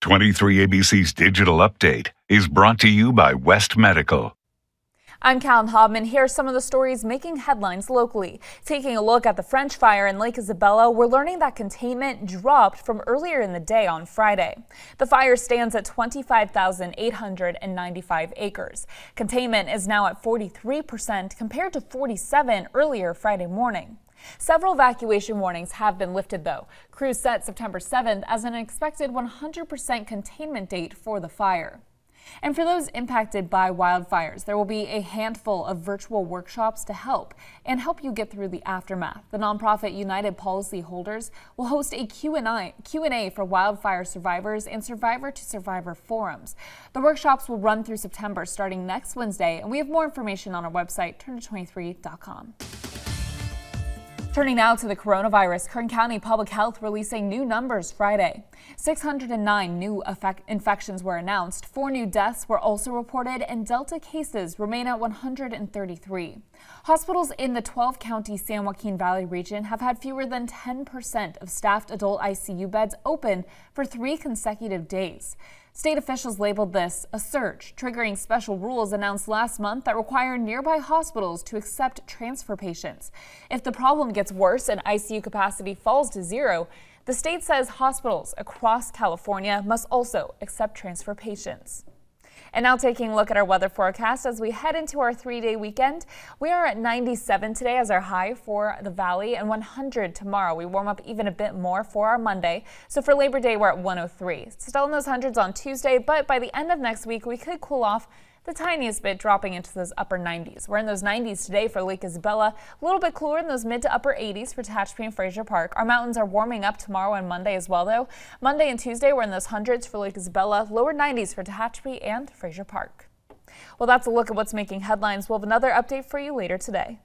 23 ABC's digital update is brought to you by West Medical. I'm Callum Hobman. Here are some of the stories making headlines locally. Taking a look at the French fire in Lake Isabella, we're learning that containment dropped from earlier in the day on Friday. The fire stands at 25,895 acres. Containment is now at 43% compared to 47 earlier Friday morning. Several evacuation warnings have been lifted, though. Crews set September 7th as an expected 100% containment date for the fire. And for those impacted by wildfires, there will be a handful of virtual workshops to help and help you get through the aftermath. The nonprofit United Policy Holders will host a Q&A for wildfire survivors and survivor to survivor forums. The workshops will run through September starting next Wednesday, and we have more information on our website, turn23.com. Turning now to the coronavirus, Kern County Public Health releasing new numbers Friday. 609 new infections were announced, four new deaths were also reported, and Delta cases remain at 133. Hospitals in the 12 county San Joaquin Valley region have had fewer than 10% of staffed adult ICU beds open for three consecutive days. State officials labeled this a surge, triggering special rules announced last month that require nearby hospitals to accept transfer patients. If the problem gets worse and ICU capacity falls to zero, the state says hospitals across California must also accept transfer patients. And now taking a look at our weather forecast as we head into our three-day weekend. We are at 97 today as our high for the valley and 100 tomorrow. We warm up even a bit more for our Monday. So for Labor Day, we're at 103. Still in those hundreds on Tuesday, but by the end of next week, we could cool off the tiniest bit dropping into those upper 90s. We're in those 90s today for Lake Isabella, a little bit cooler in those mid to upper 80s for Tehachapi and Frazier Park. Our mountains are warming up tomorrow and Monday as well, though. Monday and Tuesday, we're in those hundreds for Lake Isabella, lower 90s for Tehachapi and Frazier Park. Well, that's a look at what's making headlines. We'll have another update for you later today.